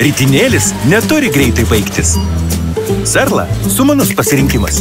Rytinėlis neturi greitai baigtis. Serla – sumanus pasirinkimas.